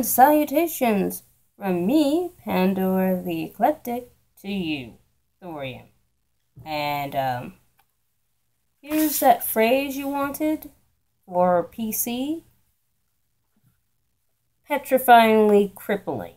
Salutations from me, Pandora the Eclectic, to you, Thorium. And, um, here's that phrase you wanted for PC. Petrifyingly crippling.